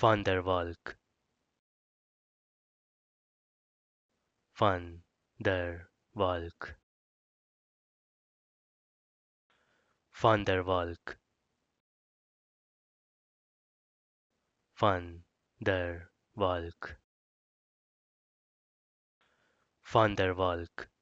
van der Valk. Van der Valk. Van der Valk. Van der Valk. Van der Valk.